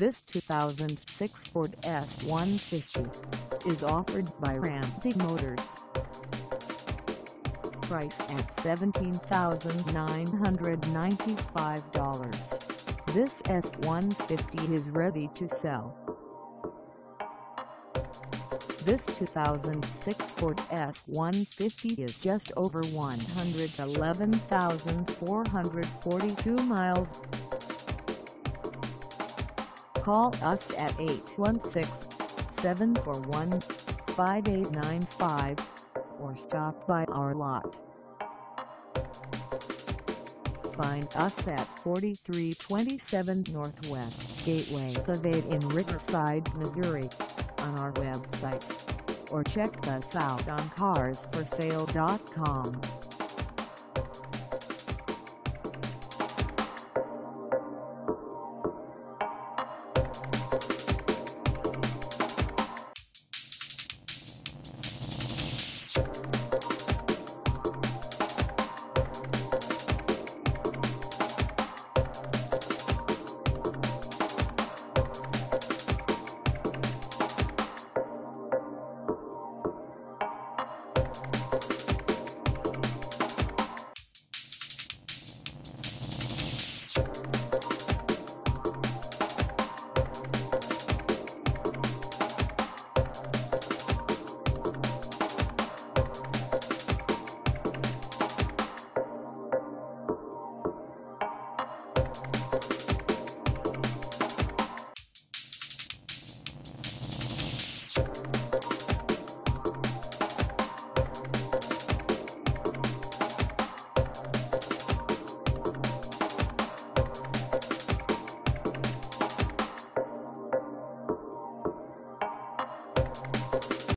This 2006 Ford F-150 is offered by Ramsey Motors. Price at $17,995. This F-150 is ready to sell. This 2006 Ford F-150 is just over 111,442 miles. Call us at 816-741-5895 or stop by our lot. Find us at 4327 Northwest Gateway Pavade in Riverside, Missouri on our website or check us out on carsforsale.com. you